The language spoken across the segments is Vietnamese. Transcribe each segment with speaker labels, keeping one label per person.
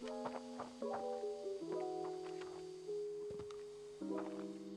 Speaker 1: Thank you.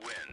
Speaker 2: win.